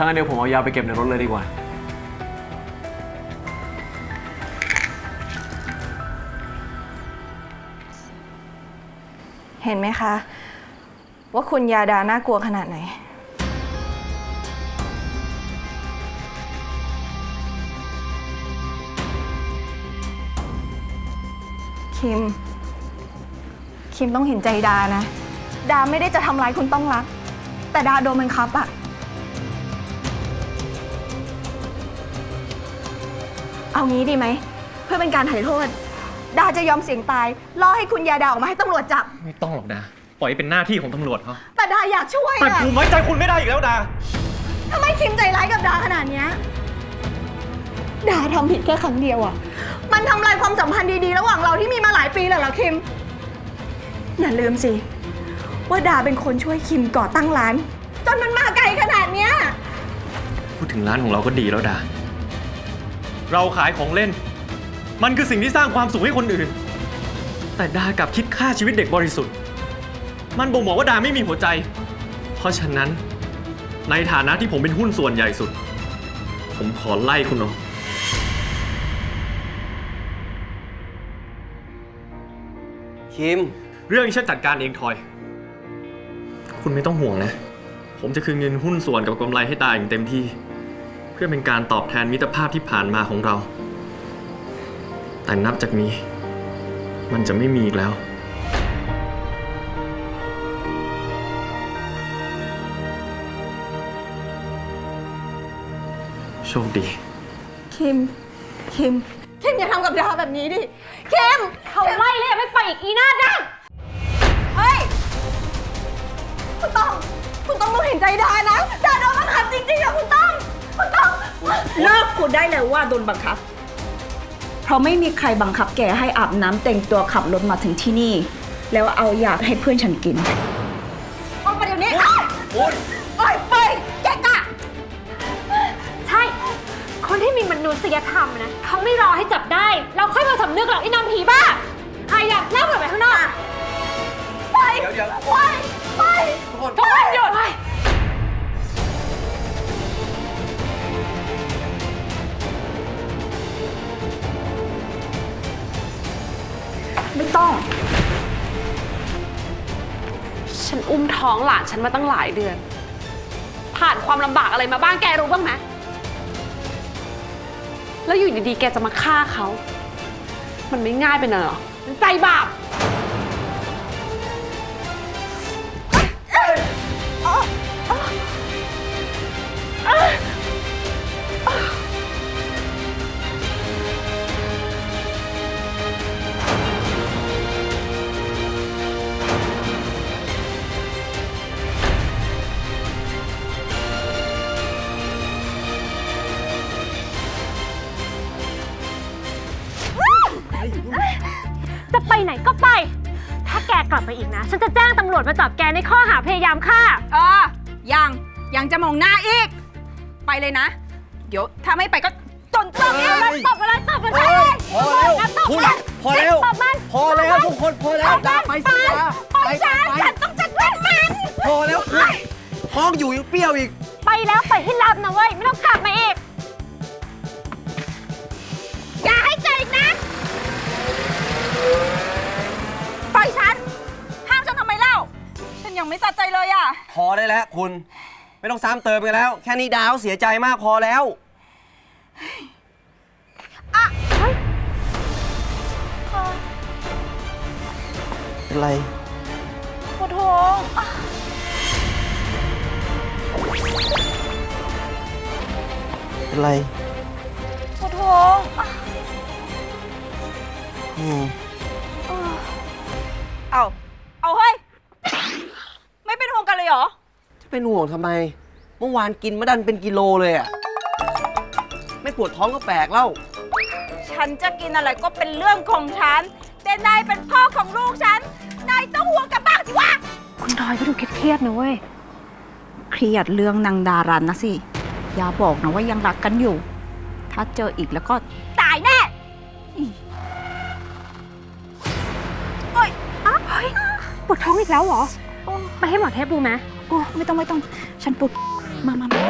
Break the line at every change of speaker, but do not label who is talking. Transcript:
ถ้างั้นเดี๋ยวผมเอายาไปเก็บในรถเลยดีกว่า
เห็นไหมคะ ว่าคุณยาดาน่ากลัวขนาดไหน คิม คิมต้องเห็นใจดานะ ดาไม่ได้จะทำร้ายคุณต้องรัก แต่ดาโดนบังคับอะ เอางี้ดีไหม เพื่อเป็นการไถ่โทษ ดาจะยอมเสี่ยงตายล่อให้คุณยาดาออกมาให้ตำรวจจับ
ไม่ต้องหรอกดาปล่อยให้เป็นหน้าที่ของตำรวจเขา
แต่ดาอยากช่วย
แต่
อะ
ผมไว้ใจคุณไม่ได้อีกแล้วดา
ทำไมคิมใจร้ายกับดาขนาดเนี้ยดาทำผิดแค่ครั้งเดียวอะมันทำลายความสัมพันธ์ดีๆ ระหว่างเราที่มีมาหลายปีแล้วเหรอคิม อย่าลืมสิ ว่าดาเป็นคนช่วยคิมก่อตั้งร้าน จนมันมาไกลขนาดเนี้ย
พูดถึงร้านของเราก็ดีแล้วดา เราขายของเล่น มันคือสิ่งที่สร้างความสุขให้คนอื่น แต่ดากลับคิดฆ่าชีวิตเด็กบริสุทธิ์ มันบ่งบอกว่าดาไม่มีหัวใจ เพราะฉะนั้น ในฐานะที่ผมเป็นหุ้นส่วนใหญ่สุด ผมขอไล่คุณออก
คิม
เรื่องนี้ฉันจัดการเองทอย คุณไม่ต้องห่วงนะ ผมจะคืนเงินหุ้นส่วนกับกำไรให้ตาอย่างเต็มที่เพื่อเป็นการตอบแทนมิตรภาพที่ผ่านมาของเรา แต่นับจากนี้ มันจะไม่มีอีกแล้วโชคดี
คิม คิม คิมอย่าทำกับดาแบบนี้ดิ คิม
เขาไล่เลยไม่ไปอีกอีหน้าด้าน
เฮ้ย คุณต้อง คุณต้องต้องเห็นใจดานะ ดาโดนบังคับจริงๆอะคุณต้อง คุณต้อง
เลิกพูดได้เลยว่าโดนบังคับ เพราะไม่มีใครบังคับแกให้อาบน้ำแต่งตัวขับรถมาถึงที่นี่ แล้วเอายาให้เพื่อนฉันกิน
ออกมาเดี๋ยวนี้โอ๊ยโอ๊ยไปแกกะ
ใช่ คนที่มีมนุษยธรรมนะเขาไม่รอให้จับได้ เราค่อยมาสำนึกหรอกไอ้นางผีบ้าใครอยากเล่าออกไปข้างนอก
น
อุ้
มท้องหลานฉันมาตั้งหลายเดือน ผ่านความลำบากอะไรมาบ้างแกรู้บ้างไหมแล้วอยู่ดีๆ แกจะมาฆ่าเขา มันไม่ง่ายไปหน่อยหรอ มันใจบาป
ไปไหนก็ไป ถ้าแกกลับไปอีกนะ ฉันจะแจ้งตำรวจมาจับแกในข้อหาพยายามฆ่า
เออ ยัง ยังจะมองหน้าอีก ไปเลยนะ เดี๋ยวถ้าไม่ไปก็จนเจ้าเนี่ย
มันตบอะไรตบมัน
เฮ้
ใช่
ย
เลย
พอแล้ว
ตบ
คุณ
มัน
พอแล้ว
ตบมัน
พอแล้วทุกคนพอแล้วดาไปสิดาไปไปไป
ฉันต้องจัดการมัน
พอแล้วคุณท้องอยู่ยังเปรี้ยวอีก
ไปแล้วไปให้รับนะเว้ย ไม่ต้องกลับมาอีก ยั
งไม่สะใจเลยอะ
พอได้แล้วคุณ ไม่ต้องซ้ำเติมกันแล้ว แค่นี้ดาวเสียใจมากพอแล้วเป็นไร
ปวดท้อง
เป็นไร
ปวดท้อง
อืม
เอาเอาเฮ้ย ไม่เป็นห่วงกันเลยเหรอ
จะ เป็นห่วงทำไม เมื่อวานกินมาดันเป็นกิโลเลยอะไม่ปวดท้องก็แปลกแล้ว
ฉันจะกินอะไรก็เป็นเรื่องของฉัน แต่นายเป็นพ่อของลูกฉัน นายต้องห่วงกับบ้างสิวะ
คุณทอยก็ดูเครียดๆนะเว้ย
เครียดเรื่องนางดารันนะสิ อย่าบอกนะว่ายังรักกันอยู่ ถ้าเจออีกแล้วก็ตายแน่อี
ปวดท้องอีกแล้วเหรอ ไปให้หมอเทพดูไหม
โอ้ไม่ต้องไม่ต้องฉันปลุกมามามา